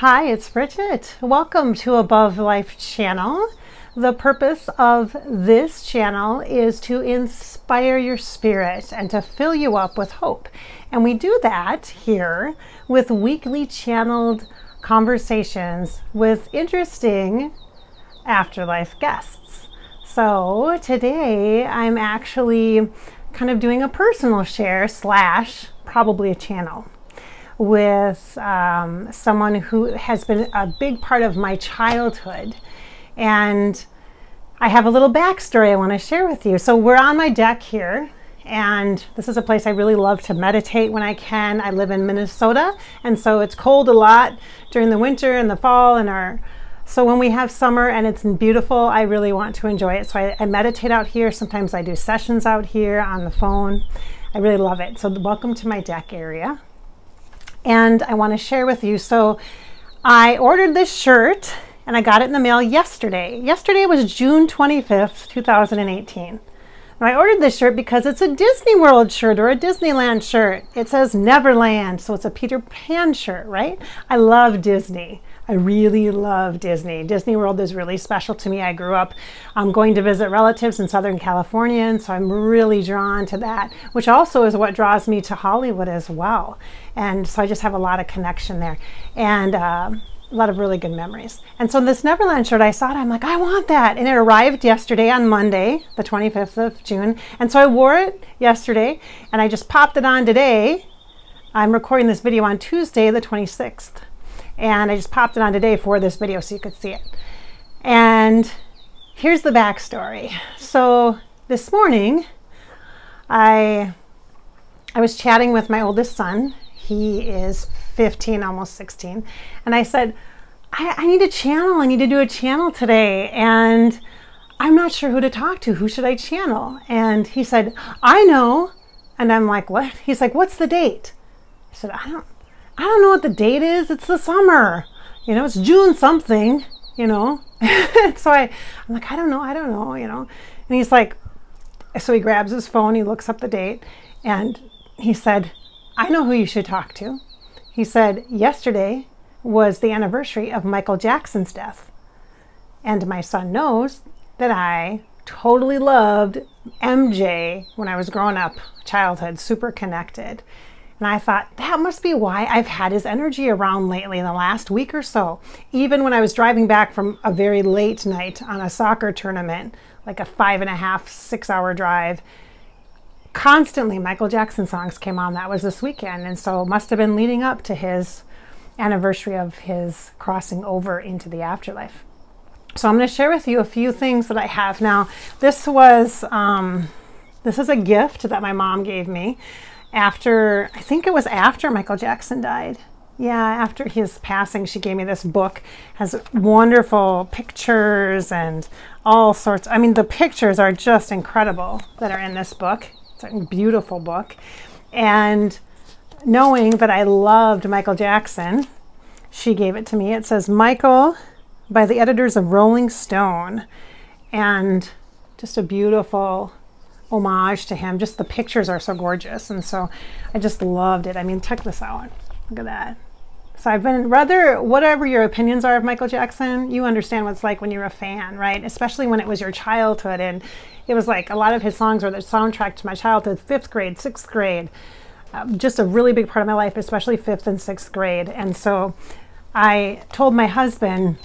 Hi, it's Bridgette. Welcome to Above Life channel. The purpose of this channel is to inspire your spirit and to fill you up with hope. And we do that here with weekly channeled conversations with interesting afterlife guests. So today I'm actually kind of doing a personal share slash probably a channel with um, someone who has been a big part of my childhood. And I have a little backstory I want to share with you. So we're on my deck here, and this is a place I really love to meditate when I can. I live in Minnesota, and so it's cold a lot during the winter and the fall and our so when we have summer and it's beautiful, I really want to enjoy it. So I, I, meditate out here. Sometimes I do sessions out here on the phone. I really love it. So welcome to my deck area and I want to share with you. So I ordered this shirt and I got it in the mail yesterday. Yesterday was June 25th, 2018. I ordered this shirt because it's a Disney World shirt or a Disneyland shirt. It says Neverland, so it's a Peter Pan shirt, right? I love Disney. I really love Disney. Disney World is really special to me. I grew up um, going to visit relatives in Southern California, and so I'm really drawn to that, which also is what draws me to Hollywood as well. And so I just have a lot of connection there. And uh, a lot of really good memories. And so this Neverland shirt, I saw it, I'm like, I want that. And it arrived yesterday on Monday, the 25th of June. And so I wore it yesterday and I just popped it on today. I'm recording this video on Tuesday, the 26th and I just popped it on today for this video so you could see it. And here's the backstory. So this morning, I I was chatting with my oldest son. He is 15, almost 16, and I said, I, I need a channel. I need to do a channel today, and I'm not sure who to talk to. Who should I channel? And he said, I know. And I'm like, what? He's like, what's the date? I said, I don't I don't know what the date is. It's the summer. You know, it's June something, you know. so I, I'm like, I don't know, I don't know, you know. And he's like, so he grabs his phone, he looks up the date, and he said, I know who you should talk to. He said, yesterday was the anniversary of Michael Jackson's death. And my son knows that I totally loved MJ when I was growing up, childhood, super connected. And I thought, that must be why I've had his energy around lately in the last week or so. Even when I was driving back from a very late night on a soccer tournament, like a five and a half, six hour drive, constantly Michael Jackson songs came on. That was this weekend. And so must have been leading up to his anniversary of his crossing over into the afterlife. So I'm going to share with you a few things that I have now. This was, um, this is a gift that my mom gave me after, I think it was after Michael Jackson died. Yeah, after his passing, she gave me this book. has wonderful pictures and all sorts. I mean, the pictures are just incredible that are in this book. It's a beautiful book. And knowing that I loved Michael Jackson, she gave it to me. It says Michael by the editors of Rolling Stone. And just a beautiful homage to him. Just the pictures are so gorgeous. And so I just loved it. I mean, check this out. Look at that. So I've been rather, whatever your opinions are of Michael Jackson, you understand what it's like when you're a fan, right? Especially when it was your childhood. And it was like a lot of his songs were the soundtrack to my childhood, fifth grade, sixth grade. Um, just a really big part of my life, especially fifth and sixth grade. And so I told my husband,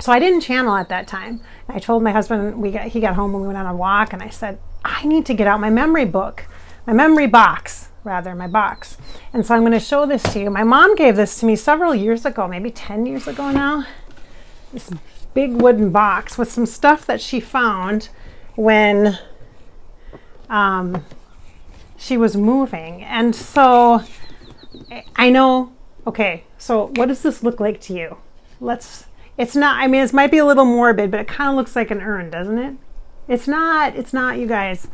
so I didn't channel at that time. I told my husband, we got, he got home when we went on a walk, and I said, I need to get out my memory book, my memory box, rather, my box. And so I'm going to show this to you. My mom gave this to me several years ago, maybe 10 years ago now. This big wooden box with some stuff that she found when um, she was moving. And so I know, okay, so what does this look like to you? Let's, it's not, I mean, it might be a little morbid, but it kind of looks like an urn, doesn't it? It's not, it's not, you guys.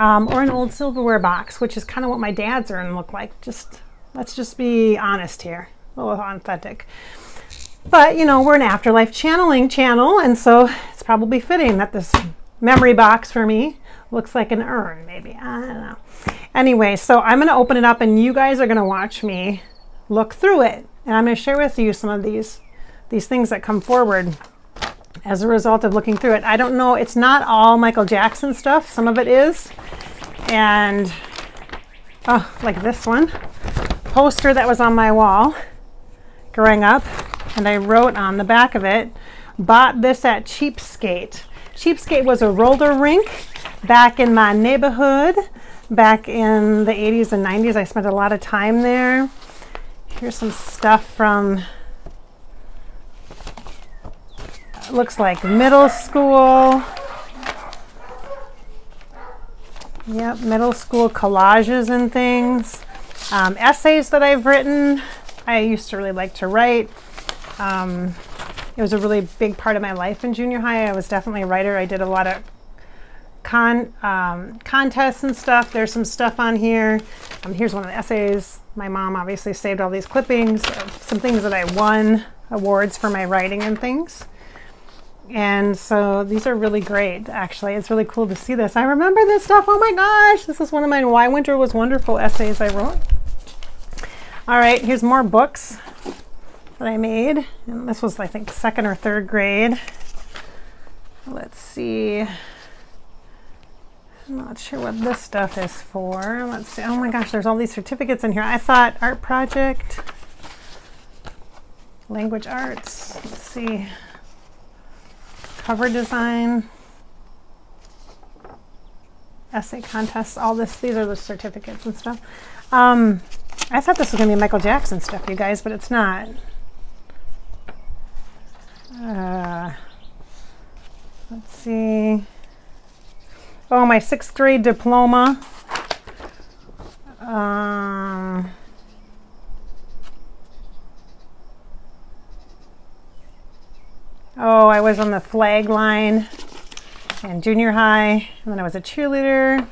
Um, or an old silverware box, which is kind of what my dad's urn looked like. Just, let's just be honest here, a little authentic. But, you know, we're an afterlife channeling channel, and so it's probably fitting that this memory box for me looks like an urn, maybe. I don't know. Anyway, so I'm going to open it up, and you guys are going to watch me look through it And I'm going to share with you some of these these things that come forward as a result of looking through it. I don't know, it's not all Michael Jackson stuff. Some of it is. And oh, like this one poster that was on my wall growing up, and I wrote on the back of it, bought this at Cheapskate. Cheapskate was a roller rink back in my neighborhood back in the 80s and 90s. I spent a lot of time there. Here's some stuff from looks like middle school. Yep, middle school collages and things. Um, essays that I've written. I used to really like to write. Um, it was a really big part of my life in junior high. I was definitely a writer. I did a lot of con um, contests and stuff. There's some stuff on here. Um, here's one of the essays. My mom obviously saved all these clippings some things that I won awards for my writing and things. And so these are really great, actually. It's really cool to see this. I remember this stuff. Oh my gosh, this is one of my Why Winter Was Wonderful essays I wrote. All right, here's more books that I made. And this was, I think, second or third grade. Let's see. I'm not sure what this stuff is for. Let's see. Oh my gosh, there's all these certificates in here. I thought art project, language arts. Let's see cover design, essay contests, all this. These are the certificates and stuff. Um, I thought this was going to be Michael Jackson stuff, you guys, but it's not. Uh, let's see. Oh, my sixth grade diploma. Um, Oh, I was on the flag line in junior high, and then I was a cheerleader.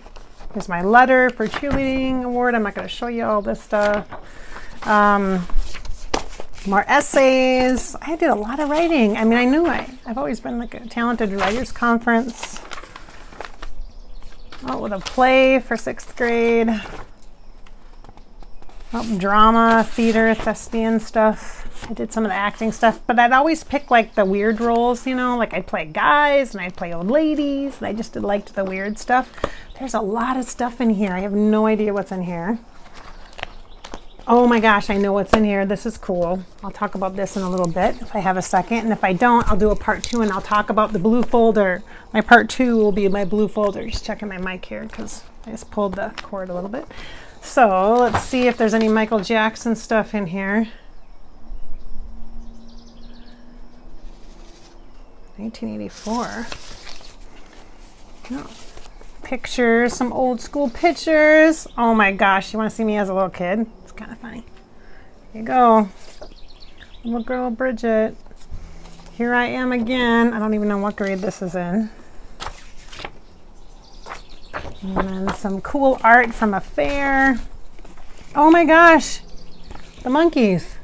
Here's my letter for cheerleading award. I'm not going to show you all this stuff. Um, more essays. I did a lot of writing. I mean, I knew I, I've always been like a talented writers conference. Oh, with a play for sixth grade. Oh, drama, theater, thespian stuff. I did some of the acting stuff, but I'd always pick like the weird roles, you know, like I'd play guys and I'd play old ladies, and I just liked the weird stuff. There's a lot of stuff in here. I have no idea what's in here. Oh my gosh, I know what's in here. This is cool. I'll talk about this in a little bit if I have a second. And if I don't, I'll do a part two and I'll talk about the blue folder. My part two will be my blue folder. Just checking my mic here because I just pulled the cord a little bit. So let's see if there's any Michael Jackson stuff in here. 1984. Pictures, some old school pictures. Oh my gosh, you want to see me as a little kid? It's kind of funny. Here you go. Little girl Bridgette. Here I am again. I don't even know what grade this is in. And then some cool art from a fair. Oh my gosh, the Monkees.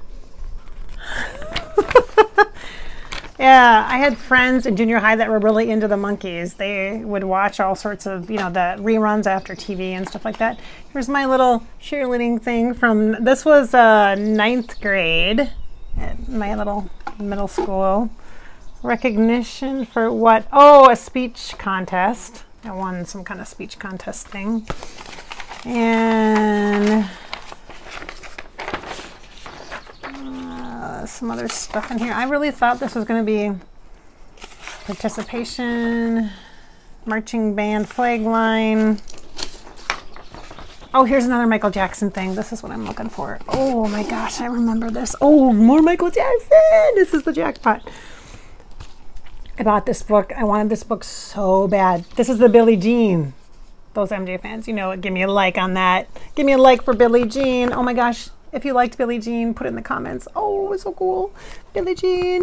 Yeah, I had friends in junior high that were really into the Monkees. They would watch all sorts of, you know, the reruns after TV and stuff like that. Here's my little cheerleading thing from, this was uh, ninth grade at my little middle school. Recognition for what? Oh, a speech contest. I won some kind of speech contest thing. And Uh, some other stuff in here. I really thought this was going to be participation, marching band flag line. Oh, here's another Michael Jackson thing. This is what I'm looking for. Oh my gosh, I remember this. Oh, more Michael Jackson. This is the jackpot. I bought this book. I wanted this book so bad. This is the Billie Jean. Those MJ fans, you know, give me a like on that. Give me a like for Billie Jean. Oh my gosh, if you liked Billie Jean, put it in the comments. Oh, it's so cool. Billie Jean.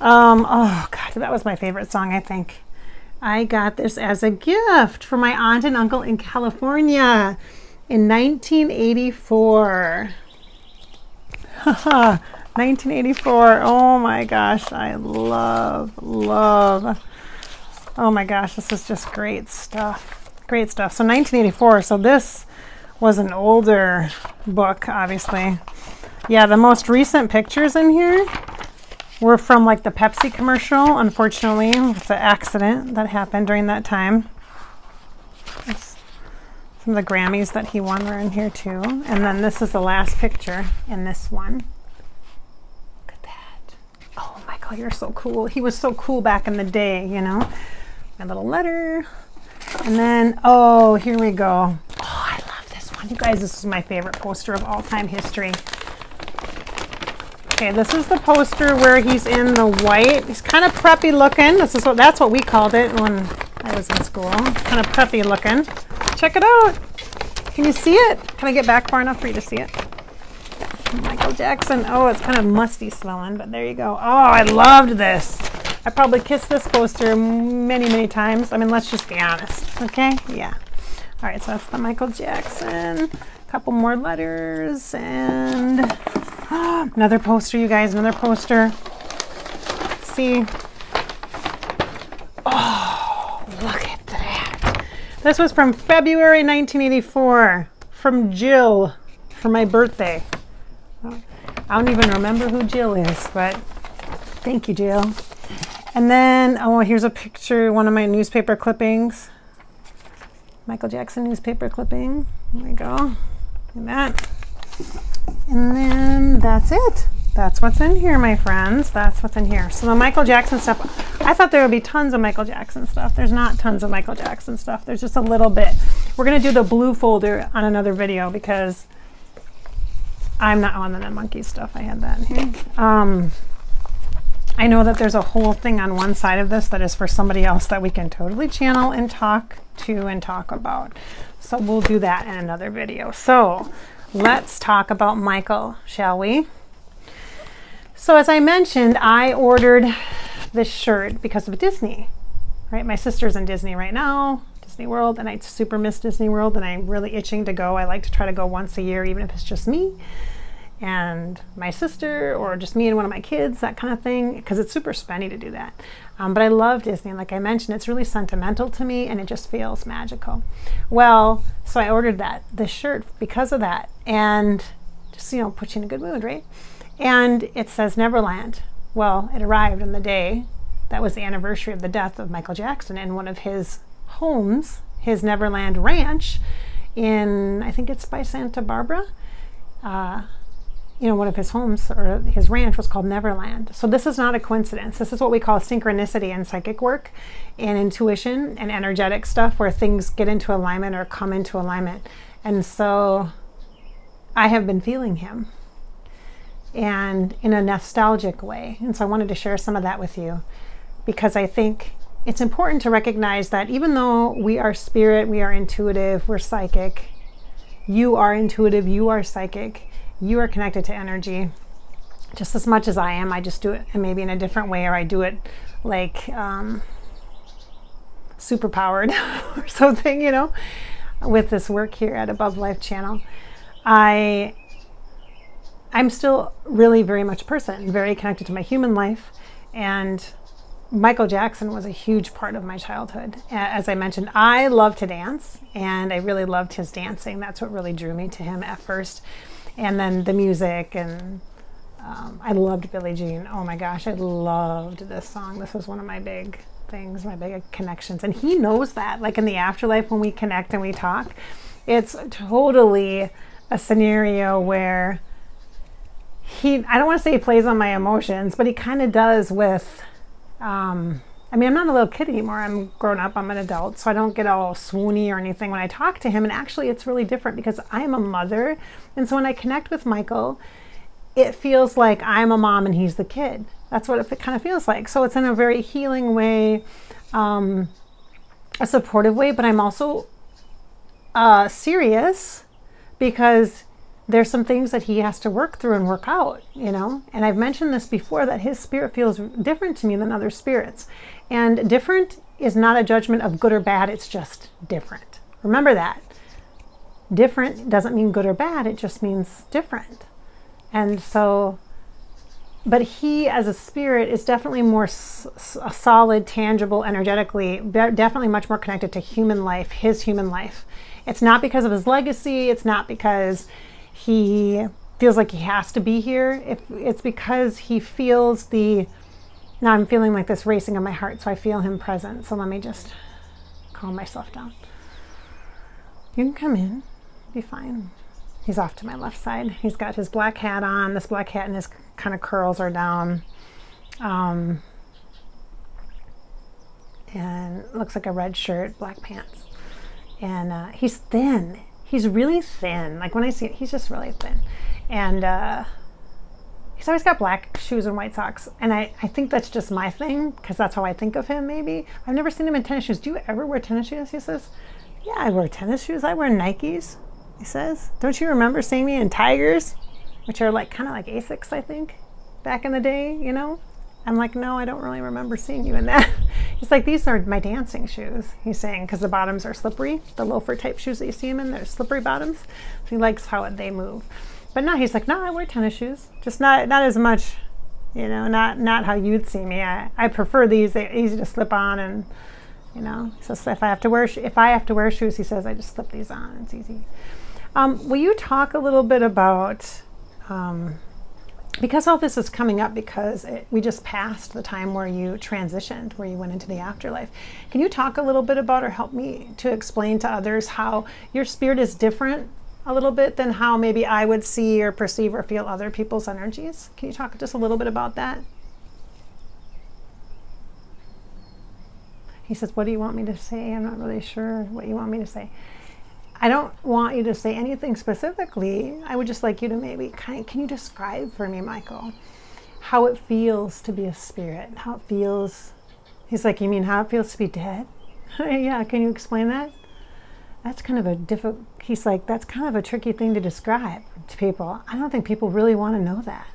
Um, oh, God, that was my favorite song, I think. I got this as a gift for my aunt and uncle in California in 1984. 1984. Oh my gosh, I love, love. Oh my gosh, this is just great stuff. Great stuff. So 1984. So this was an older book, obviously. Yeah, the most recent pictures in here were from like the Pepsi commercial. Unfortunately, it's an accident that happened during that time. Some of the Grammys that he won were in here too. And then this is the last picture in this one. Look at that. Oh, Michael, you're so cool. He was so cool back in the day, you know. My little letter. And then, oh, here we go. Oh, I love this one. You guys, this is my favorite poster of all time history. Okay, this is the poster where he's in the white. He's kind of preppy looking. This is what that's what we called it when I was in school. Kind of preppy looking. Check it out. Can you see it? Can I get back far enough for you to see it? Michael Jackson. Oh, it's kind of musty smelling, but there you go. Oh, I loved this. I probably kissed this poster many, many times. I mean, let's just be honest, okay? Yeah. All right, so that's the Michael Jackson. A couple more letters and another poster, you guys, another poster. See? Oh, look at that. This was from February 1984 from Jill for my birthday. I don't even remember who Jill is, but thank you, Jill. And then, oh, here's a picture, one of my newspaper clippings. Michael Jackson newspaper clipping. There we go. And that. And then that's it. That's what's in here, my friends. That's what's in here. So the Michael Jackson stuff, I thought there would be tons of Michael Jackson stuff. There's not tons of Michael Jackson stuff. There's just a little bit. We're going to do the blue folder on another video because I'm not on the monkey stuff. I had that in here. Um, I know that there's a whole thing on one side of this that is for somebody else that we can totally channel and talk to and talk about. So we'll do that in another video. So let's talk about Michael, shall we? So as I mentioned, I ordered this shirt because of Disney, right? My sister's in Disney right now, Disney World, and I super miss Disney World and I'm really itching to go. I like to try to go once a year, even if it's just me and my sister or just me and one of my kids, that kind of thing, because it's super spendy to do that. Um, but I love Disney. And like I mentioned, it's really sentimental to me and it just feels magical. Well, so I ordered that, this shirt because of that. And just, you know, put you in a good mood, right? And it says Neverland. Well, it arrived on the day that was the anniversary of the death of Michael Jackson in one of his homes, his Neverland Ranch in, I think it's by Santa Barbara. Uh, you know, one of his homes or his ranch was called Neverland. So this is not a coincidence. This is what we call synchronicity and psychic work and intuition and energetic stuff where things get into alignment or come into alignment. And so I have been feeling him and in a nostalgic way. And so I wanted to share some of that with you because I think it's important to recognize that even though we are spirit, we are intuitive, we're psychic, you are intuitive, you are psychic you are connected to energy just as much as I am. I just do it maybe in a different way, or I do it like um, super powered or something, you know, with this work here at Above Life Channel. I I'm still really very much a person, very connected to my human life, and Michael Jackson was a huge part of my childhood. As I mentioned, I love to dance, and I really loved his dancing. That's what really drew me to him at first and then the music and um, I loved Billie Jean. Oh my gosh, I loved this song. This was one of my big things, my big connections. And he knows that. Like in the afterlife, when we connect and we talk, it's totally a scenario where he, I don't want to say he plays on my emotions, but he kind of does with, um, I mean, I'm not a little kid anymore. I'm grown up, I'm an adult, so I don't get all swoony or anything when I talk to him. And actually, it's really different because I'm a mother. And so when I connect with Michael, it feels like I'm a mom and he's the kid. That's what it kind of feels like. So it's in a very healing way, um, a supportive way, but I'm also uh, serious because there's some things that he has to work through and work out, you know. And I've mentioned this before that his spirit feels different to me than other spirits. And different is not a judgment of good or bad, it's just different. Remember that. Different doesn't mean good or bad, it just means different. And so, but he as a spirit is definitely more s- solid, tangible, energetically, definitely much more connected to human life, his human life. It's not because of his legacy, it's not because he feels like he has to be here, if it's because he feels the now I'm feeling like this racing of my heart, so I feel him present. So let me just calm myself down. You can come in, be fine. He's off to my left side. He's got his black hat on. This black hat and his kind of curls are down. Um, and looks like a red shirt, black pants. And uh, he's thin. He's really thin. Like when I see it, he's just really thin. And uh, he's always got black shoes and white socks. And I, I think that's just my thing because that's how I think of him, maybe. I've never seen him in tennis shoes. Do you ever wear tennis shoes? He says, Yeah, I wear tennis shoes. I wear Nikes, he says. Don't you remember seeing me in Tigers, which are like kind of like Asics, I think, back in the day, you know? I'm like, no, I don't really remember seeing you in that. He's like, these are my dancing shoes. He's saying because the bottoms are slippery, the loafer type shoes that you see him in, they're slippery bottoms. So he likes how they move. But no, he's like, no, I wear tennis shoes, just not not as much, you know, not not how you'd see me. I, I prefer these; they're easy to slip on, and you know. So if I have to wear if I have to wear shoes, he says I just slip these on. It's easy. Um, will you talk a little bit about? Um, because all this is coming up because it, we just passed the time where you transitioned, where you went into the afterlife. Can you talk a little bit about or help me to explain to others how your spirit is different a little bit than how maybe I would see or perceive or feel other people's energies? Can you talk just a little bit about that? He says, What do you want me to say? I'm not really sure what you want me to say. I don't want you to say anything specifically. I would just like you to maybe kind of, can you describe for me, Michael, how it feels to be a spirit? How it feels. He's like, You mean how it feels to be dead? yeah, can you explain that? That's kind of a difficult, he's like, that's kind of a tricky thing to describe to people. I don't think people really want to know that.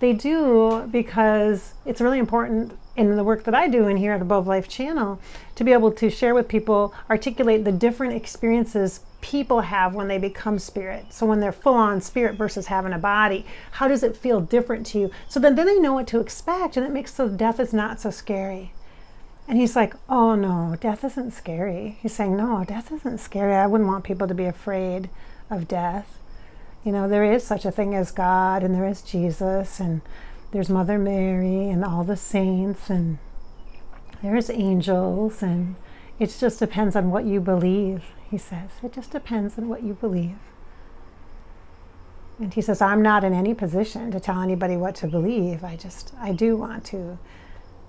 They do because it's really important in the work that I do in here at Above Life Channel to be able to share with people, articulate the different experiences people have when they become spirit. So when they're full on spirit versus having a body, how does it feel different to you? So then, then they know what to expect and it makes the death is not so scary. And he's like, Oh no, death isn't scary. He's saying, No, death isn't scary. I wouldn't want people to be afraid of death. You know, there is such a thing as God and there is Jesus and there's Mother Mary and all the saints and there's angels and it just depends on what you believe he says. It just depends on what you believe. And he says, I'm not in any position to tell anybody what to believe. I just, I do want to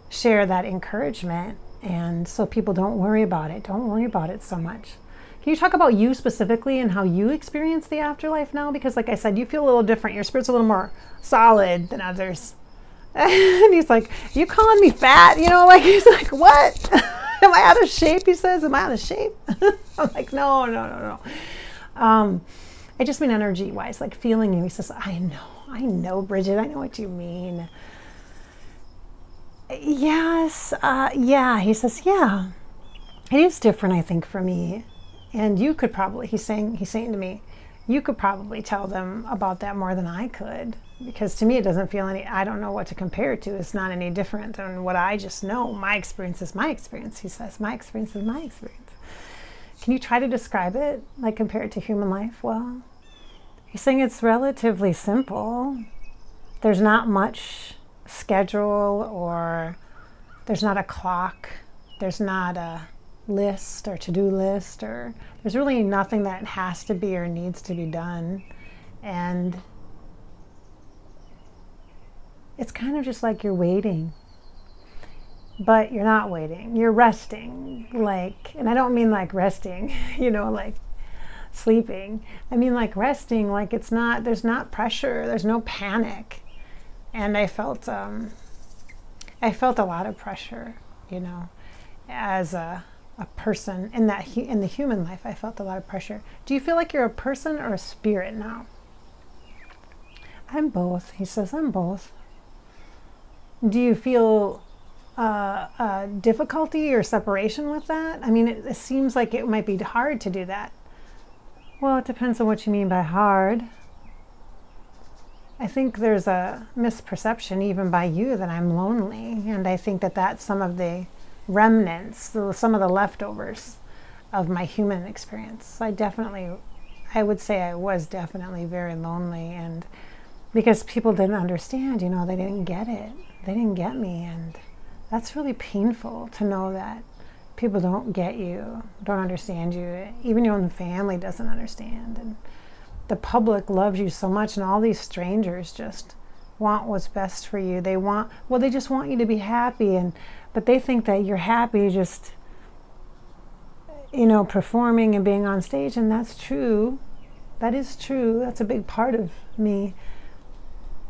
share that encouragement. And so people don't worry about it. Don't worry about it so much. Can you talk about you specifically and how you experience the afterlife now? Because, like I said, you feel a little different. Your spirit's a little more solid than others. And he's like, You calling me fat? You know, like, he's like, What? Am I out of shape? He says, Am I out of shape? I'm like, No, no, no, no. Um, I just mean energy wise, like feeling you. He says, I know, I know, Bridgette, I know what you mean. Yes, uh, yeah. He says, Yeah, it is different, I think, for me. And you could probably, he's saying, he's saying to me, you could probably tell them about that more than I could. Because to me it doesn't feel any i don't know what to compare it to. It's not any different than what i just know. My experience is my experience he says. My experience is my experience. Can you try to describe it? Like compare it to human life? Well he's saying it's relatively simple. There's not much schedule or there's not a clock. There's not a list or to-do list or there's really nothing that has to be or needs to be done. And it's kind of just like you're waiting but you're not waiting. You're resting like and i don't mean like resting you know like sleeping. I mean like resting like it's not there's not pressure there's no panic. And i felt um i felt a lot of pressure you know as a a person in that in the human life i felt a lot of pressure do you feel like you're a person or a spirit now i'm both he says i'm both do you feel uh, uh, difficulty or separation with that? I mean, it, it seems like it might be hard to do that. Well, it depends on what you mean by hard. I think there's a misperception, even by you, that I'm lonely. And I think that that's some of the remnants, some of the leftovers of my human experience. I definitely, I would say I was definitely very lonely. And because people didn't understand, you know, they didn't get it. They didn't get me. And that's really painful to know that people don't get you, don't understand you. Even your own family doesn't understand. And the public loves you so much, and all these strangers just want what's best for you. They want, well, they just want you to be happy. And, but they think that you're happy just, you know, performing and being on stage. And that's true. That is true. That's a big part of me.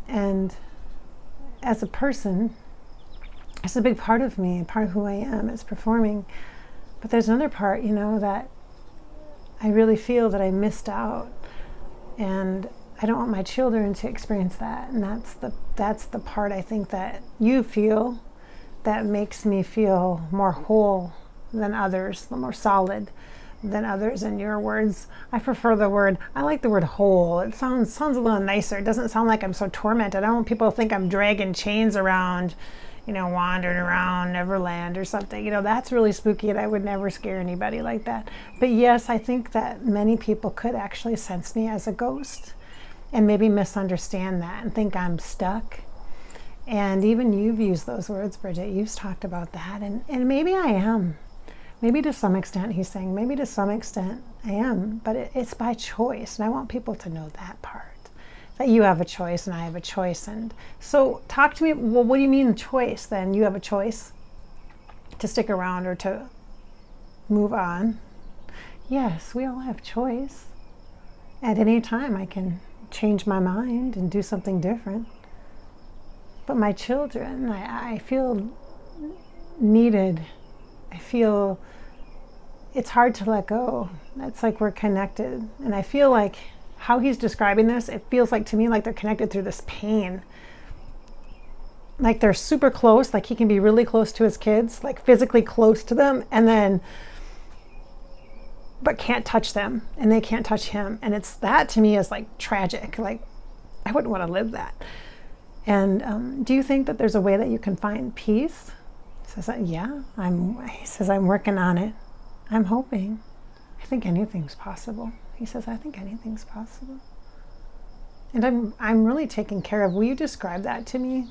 And as a person, it's a big part of me, part of who I am is performing. But there's another part, you know, that I really feel that I missed out. And I don't want my children to experience that. And that's the that's the part I think that you feel that makes me feel more whole than others, more solid than others in your words. I prefer the word, I like the word whole. It sounds sounds a little nicer. It doesn't sound like I'm so tormented. I don't want people to think I'm dragging chains around, you know, wandering around Neverland or something. You know, that's really spooky and I would never scare anybody like that. But yes, I think that many people could actually sense me as a ghost and maybe misunderstand that and think I'm stuck. And even you've used those words, Bridgette. You've talked about that. And, and maybe I am. Maybe to some extent he's saying maybe to some extent i am. But it, it's by choice. And i want people to know that part that you have a choice and i have a choice. And so talk to me well what do you mean choice then? You have a choice to stick around or to move on? Yes we all have choice. At any time i can change my mind and do something different but my children i, I feel needed I feel it's hard to let go. It's like we're connected. And I feel like how he's describing this, it feels like to me like they're connected through this pain. Like they're super close, like he can be really close to his kids, like physically close to them, and then, but can't touch them, and they can't touch him. And it's that to me is like tragic. Like, I wouldn't want to live that. And um, do you think that there's a way that you can find peace? says, yeah, I'm, he says, I'm working on it. I'm hoping. I think anything's possible. He says, I think anything's possible. And I'm, I'm really taken care of. Will you describe that to me?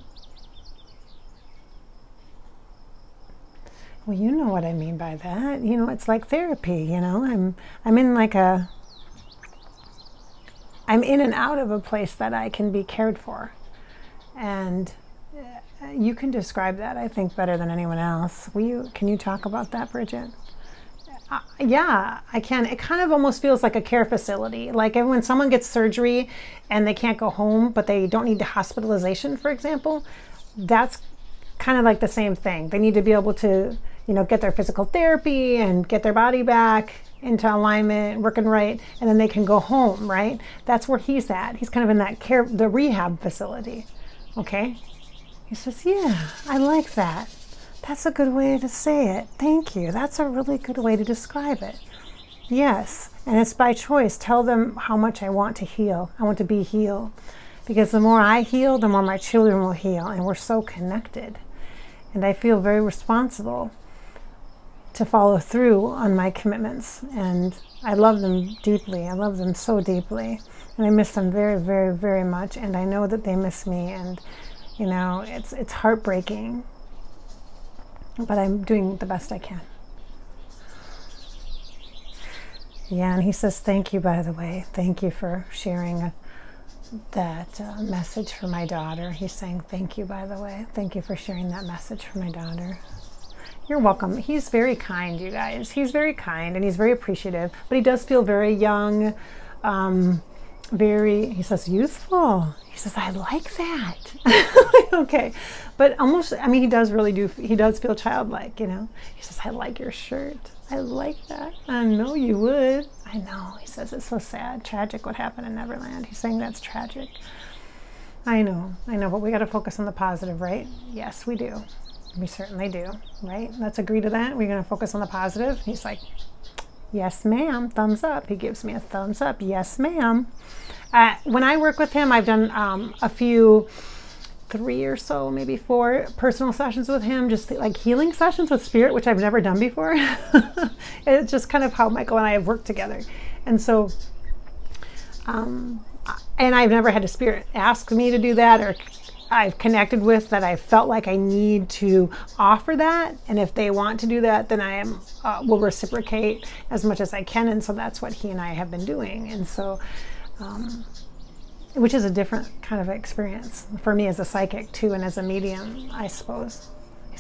Well, you know what I mean by that. You know, it's like therapy, you know. I'm I'm in like a I'm in and out of a place that I can be cared for. And you can describe that, I think, better than anyone else. Will you? Can you talk about that, Bridgette? Uh, yeah, I can. It kind of almost feels like a care facility. Like when someone gets surgery and they can't go home, but they don't need hospitalization, for example, that's kind of like the same thing. They need to be able to, you know, get their physical therapy and get their body back into alignment, working right, and then they can go home, right? That's where he's at. He's kind of in that care, the rehab facility. Okay, he says, Yeah, I like that. That's a good way to say it. Thank you. That's a really good way to describe it. Yes, and it's by choice. Tell them how much I want to heal. I want to be healed. Because the more I heal, the more my children will heal. And we're so connected. And I feel very responsible to follow through on my commitments. And I love them deeply. I love them so deeply. And I miss them very, very, very much. And I know that they miss me. And you know, it's it's heartbreaking. But I'm doing the best I can. Yeah, and he says, Thank you, by the way. Thank you for sharing that uh, message for my daughter. He's saying, Thank you, by the way. Thank you for sharing that message for my daughter. You're welcome. He's very kind, you guys. He's very kind and he's very appreciative, but he does feel very young. Um, very, he says, youthful. He says, I like that. okay. But almost, I mean, he does really do, he does feel childlike, you know. He says, I like your shirt. I like that. I know you would. I know. He says, it's so sad, tragic what happened in Neverland. He's saying that's tragic. I know, I know, but we got to focus on the positive, right? Yes, we do. We certainly do, right? Let's agree to that. We're going to focus on the positive. He's like, Yes, ma'am. Thumbs up. He gives me a thumbs up. Yes, ma'am. Uh, when I work with him, I've done um, a few, three or so, maybe four personal sessions with him, just like healing sessions with spirit, which I've never done before. it's just kind of how Michael and I have worked together. And so um, and I've never had a spirit ask me to do that or I've connected with that I felt like I need to offer that. And if they want to do that, then I am uh, will reciprocate as much as I can. And so that's what he and I have been doing. And so, um, which is a different kind of experience for me as a psychic too, and as a medium, I suppose.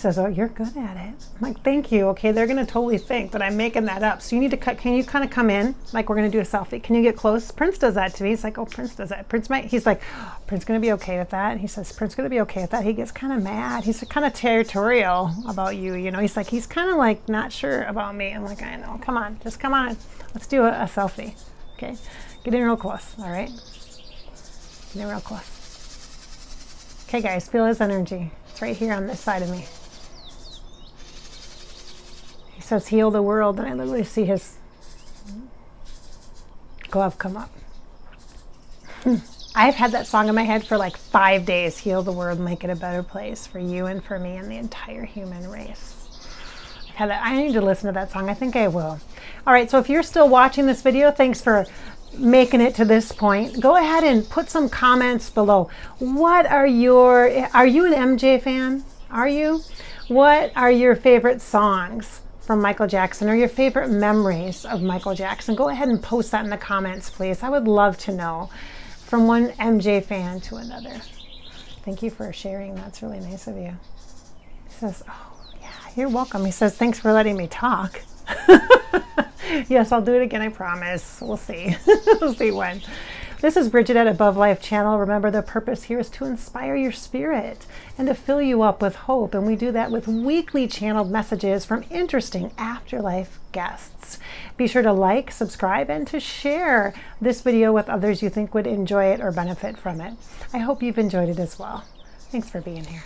Says, "Oh, you're good at it." I'm like, "Thank you." Okay, they're gonna totally think that I'm making that up. So you need to cut. Can you kind of come in? Like we're gonna do a selfie. Can you get close? Prince does that to me. He's like, "Oh, Prince does that." Prince might. He's like, oh, "Prince gonna be okay with that." he says, "Prince gonna be okay with that." He gets kind of mad. He's kind of territorial about you. You know, he's like, he's kind of like not sure about me. I'm like, I know. Come on, just come on. Let's do a, a selfie. Okay, get in real close. All right, get in real close. Okay, guys, feel his energy. It's right here on this side of me says heal the world, and I literally see his glove come up. I've had that song in my head for like five days heal the world, make it a better place for you and for me and the entire human race. I've had that. I need to listen to that song. I think I will. All right, so if you're still watching this video, thanks for making it to this point. Go ahead and put some comments below. What are your, are you an MJ fan? Are you? What are your favorite songs? From Michael Jackson or your favorite memories of Michael Jackson, go ahead and post that in the comments, please. I would love to know from one MJ fan to another. Thank you for sharing. That's really nice of you. He says, Oh, yeah, you're welcome. He says, Thanks for letting me talk. yes, I'll do it again, I promise. We'll see. we'll see when. This is Bridgette at Above Life channel. Remember, the purpose here is to inspire your spirit and to fill you up with hope. And we do that with weekly channeled messages from interesting afterlife guests. Be sure to like, subscribe, and to share this video with others you think would enjoy it or benefit from it. I hope you've enjoyed it as well. Thanks for being here.